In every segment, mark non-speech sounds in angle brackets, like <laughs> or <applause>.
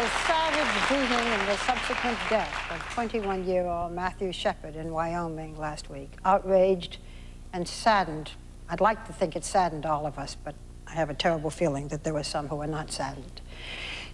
The savage beating and the subsequent death of 21-year-old Matthew Shepard in Wyoming last week outraged and saddened. I'd like to think it saddened all of us, but I have a terrible feeling that there were some who were not saddened.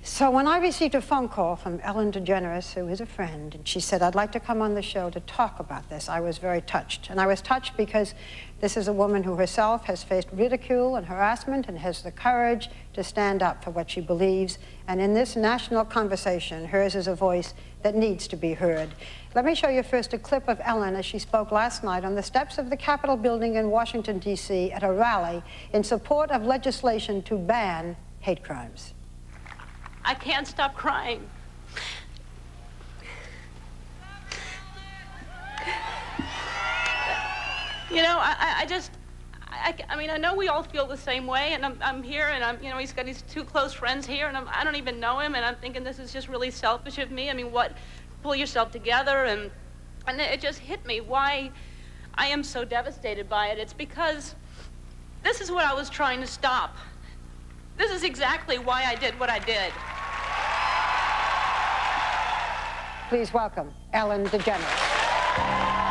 So when I received a phone call from Ellen DeGeneres, who is a friend, and she said, I'd like to come on the show to talk about this, I was very touched. And I was touched because this is a woman who herself has faced ridicule and harassment and has the courage to stand up for what she believes. And in this national conversation, hers is a voice that needs to be heard. Let me show you first a clip of Ellen as she spoke last night on the steps of the Capitol building in Washington, D.C. at a rally in support of legislation to ban hate crimes. I can't stop crying. You know, I, I just, I, I, mean, I know we all feel the same way, and I'm, I'm here, and I'm, you know, he's got these two close friends here, and I'm, I don't even know him, and I'm thinking this is just really selfish of me. I mean, what, pull yourself together, and, and it just hit me why I am so devastated by it. It's because this is what I was trying to stop. This is exactly why I did what I did. Please welcome Ellen DeGeneres.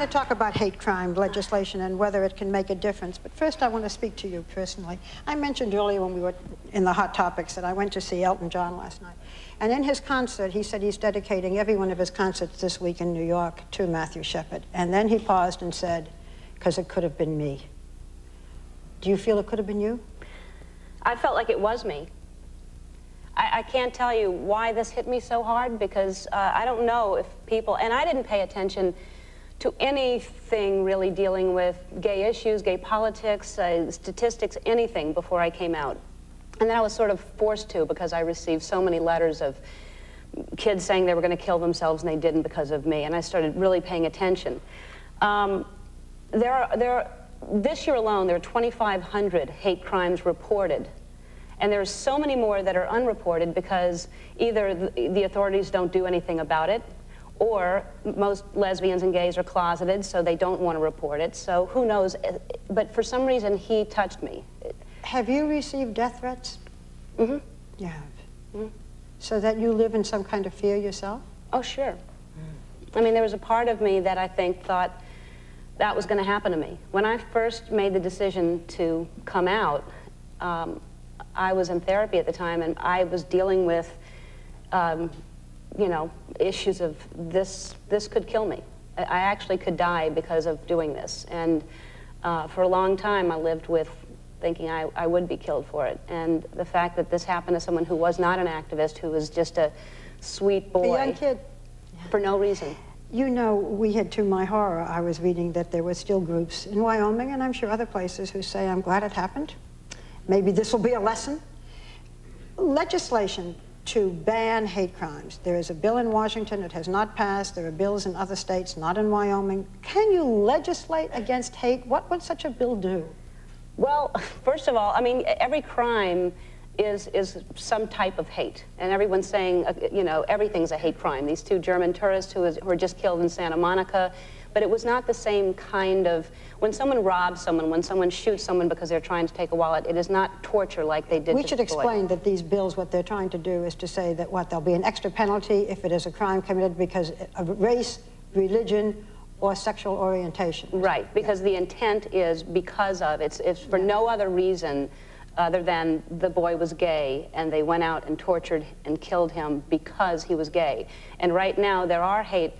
Want to talk about hate crime legislation and whether it can make a difference. But first, I want to speak to you personally. I mentioned earlier when we were in the Hot Topics that I went to see Elton John last night. And in his concert, he said he's dedicating every one of his concerts this week in New York to Matthew Shepard. And then he paused and said, because it could have been me. Do you feel it could have been you? I felt like it was me. I, I can't tell you why this hit me so hard because uh, I don't know if people, and I didn't pay attention to anything really dealing with gay issues, gay politics, uh, statistics, anything before I came out. And then I was sort of forced to because I received so many letters of kids saying they were going to kill themselves and they didn't because of me. And I started really paying attention. Um, there are, there are, this year alone, there are 2,500 hate crimes reported. And there are so many more that are unreported because either the, the authorities don't do anything about it, or most lesbians and gays are closeted, so they don't want to report it. So who knows? But for some reason, he touched me. Have you received death threats? Mm-hmm. You have. Mm -hmm. So that you live in some kind of fear yourself? Oh, sure. Mm. I mean, there was a part of me that I think thought that was going to happen to me. When I first made the decision to come out, um, I was in therapy at the time, and I was dealing with um, you know, issues of this, this could kill me. I actually could die because of doing this. And uh, for a long time, I lived with thinking I, I would be killed for it. And the fact that this happened to someone who was not an activist, who was just a sweet boy. A young kid. For no reason. You know, we had, to my horror, I was reading that there were still groups in Wyoming, and I'm sure other places, who say, I'm glad it happened. Maybe this will be a lesson. Legislation to ban hate crimes. There is a bill in Washington, it has not passed. There are bills in other states, not in Wyoming. Can you legislate against hate? What would such a bill do? Well, <laughs> first of all, I mean, every crime is, is some type of hate. And everyone's saying, uh, you know, everything's a hate crime. These two German tourists who, was, who were just killed in Santa Monica, but it was not the same kind of, when someone robs someone, when someone shoots someone because they're trying to take a wallet, it is not torture like they did We should explain that these bills, what they're trying to do is to say that what, there'll be an extra penalty if it is a crime committed because of race, religion, or sexual orientation. Right, because yeah. the intent is because of, it's, it's for yeah. no other reason other than the boy was gay and they went out and tortured and killed him because he was gay. And right now there are hate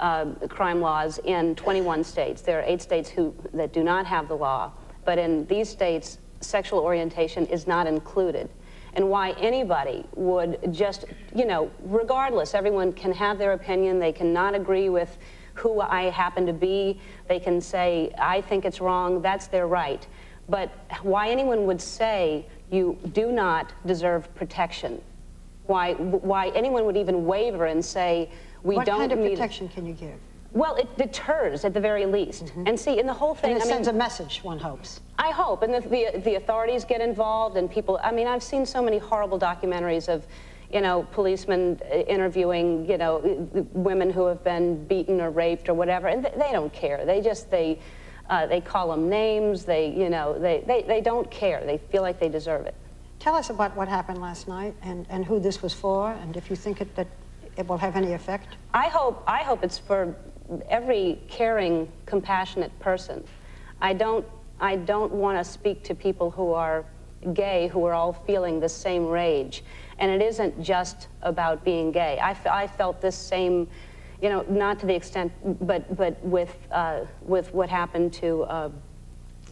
uh, crime laws in 21 states. There are eight states who, that do not have the law, but in these states, sexual orientation is not included. And why anybody would just, you know, regardless, everyone can have their opinion, they cannot agree with who I happen to be, they can say, I think it's wrong, that's their right. But why anyone would say you do not deserve protection, why, why anyone would even waver and say, we what don't kind of protection can you give? Well, it deters at the very least. Mm -hmm. And see, in the whole thing, and it I sends mean, a message. One hopes. I hope, and the, the, the authorities get involved, and people. I mean, I've seen so many horrible documentaries of, you know, policemen uh, interviewing, you know, women who have been beaten or raped or whatever, and they, they don't care. They just they. Uh, they call them names. They, you know, they, they, they don't care. They feel like they deserve it. Tell us about what happened last night and, and who this was for, and if you think it, that it will have any effect. I hope, I hope it's for every caring, compassionate person. I don't, I don't want to speak to people who are gay who are all feeling the same rage. And it isn't just about being gay. I, I felt this same, you know, not to the extent, but, but with, uh, with what happened to uh,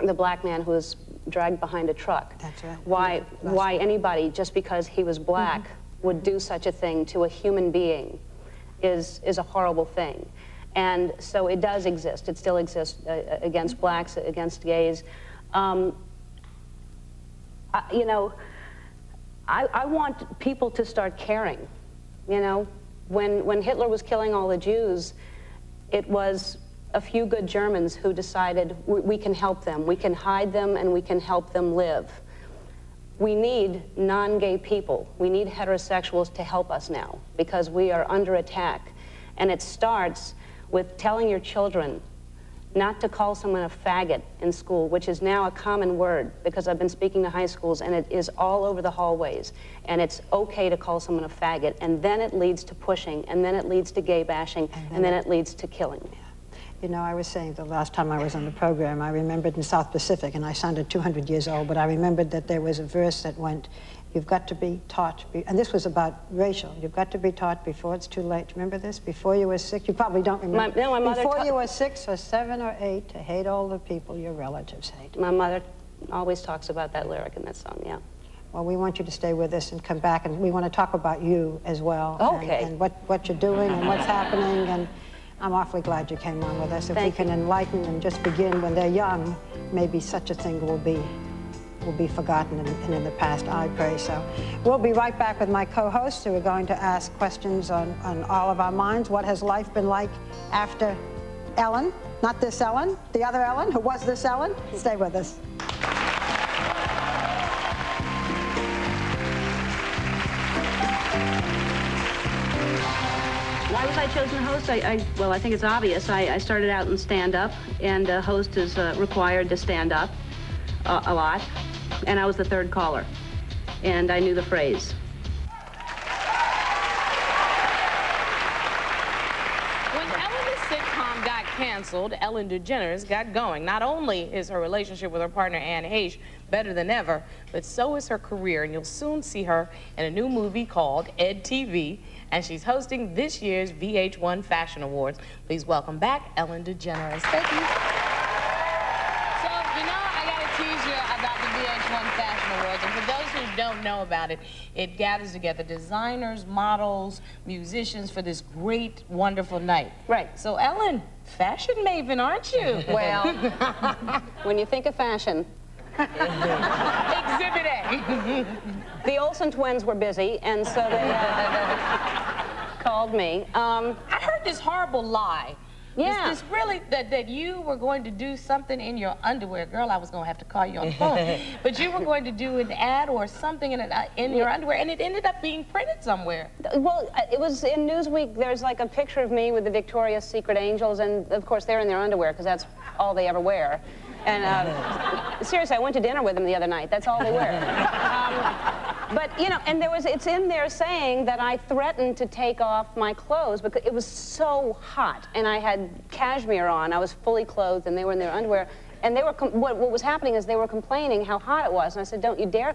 the black man who was dragged behind a truck. That's right. Why, why anybody, just because he was black, mm -hmm. Would do such a thing to a human being is, is a horrible thing. And so it does exist. It still exists uh, against blacks, against gays. Um, I, you know, I, I want people to start caring. You know, when, when Hitler was killing all the Jews, it was a few good Germans who decided we, we can help them. We can hide them and we can help them live. We need non-gay people. We need heterosexuals to help us now because we are under attack. And it starts with telling your children not to call someone a faggot in school, which is now a common word because I've been speaking to high schools and it is all over the hallways. And it's okay to call someone a faggot. And then it leads to pushing, and then it leads to gay bashing, and then, and then it leads to killing. You know, I was saying the last time I was on the program, I remembered in South Pacific, and I sounded 200 years old, but I remembered that there was a verse that went, You've got to be taught, and this was about racial. You've got to be taught before it's too late. Remember this? Before you were six, you probably don't remember. My, no, my mother before you were six or seven or eight, to hate all the people your relatives hate. My mother always talks about that lyric in that song, yeah. Well, we want you to stay with us and come back, and we want to talk about you as well. Okay. And, and what, what you're doing and what's happening, and I'm awfully glad you came on with us. If Thank we can enlighten and just begin when they're young, maybe such a thing will be will be forgotten and, and in the past, I pray so. We'll be right back with my co-hosts who are going to ask questions on, on all of our minds. What has life been like after Ellen? Not this Ellen, the other Ellen, who was this Ellen? Stay with us. Why was I chosen to host? I, I, well, I think it's obvious. I, I started out in stand-up, and a host is uh, required to stand up uh, a lot and I was the third caller. And I knew the phrase. When Ellen's sitcom got canceled, Ellen DeGeneres got going. Not only is her relationship with her partner Anne Heche better than ever, but so is her career. And you'll soon see her in a new movie called Ed TV, and she's hosting this year's VH1 Fashion Awards. Please welcome back Ellen DeGeneres. Thank you. Know about it, it gathers together designers, models, musicians for this great, wonderful night. Right. So, Ellen, fashion maven, aren't you? <laughs> Well, when you think of fashion, Exhibit A. the Olsen twins were busy, and so they uh, <laughs> called me. Um, I heard this horrible lie yeah. Is this really that, that you were going to do something in your underwear? Girl, I was going to have to call you on the phone. <laughs> but you were going to do an ad or something in, uh, in your underwear, and it ended up being printed somewhere. Well, uh, it was in Newsweek. There's like a picture of me with the Victoria's Secret Angels, and of course they're in their underwear because that's all they ever wear. And uh, <laughs> seriously, I went to dinner with them the other night. That's all they wear. <laughs> Um, but you know, and there was it's in there saying that I threatened to take off my clothes because it was so hot, and I had cashmere on. I was fully clothed, and they were in their underwear. And they were what, what was happening is they were complaining how hot it was, and I said, "Don't you dare."